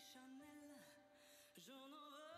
Chanel, j'en aurais.